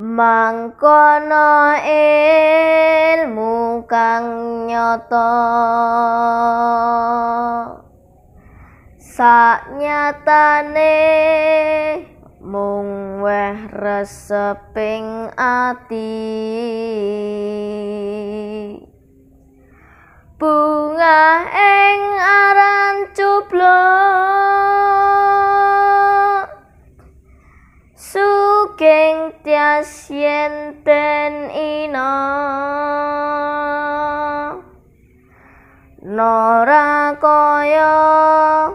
mangkono ilmu kang nyata. Saknyatane mung weh reseping ati sugeng tias yenten ina. Nora kaya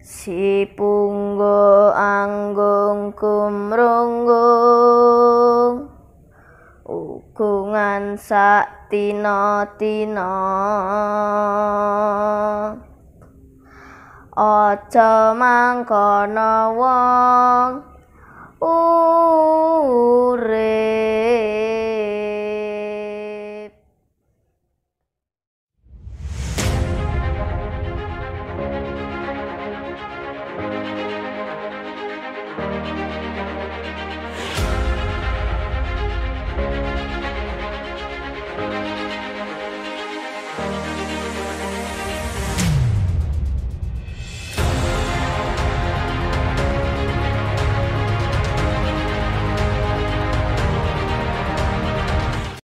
si punggo anggung kumrunggung ukungan sak tina-tina aja mangkono wong Oh.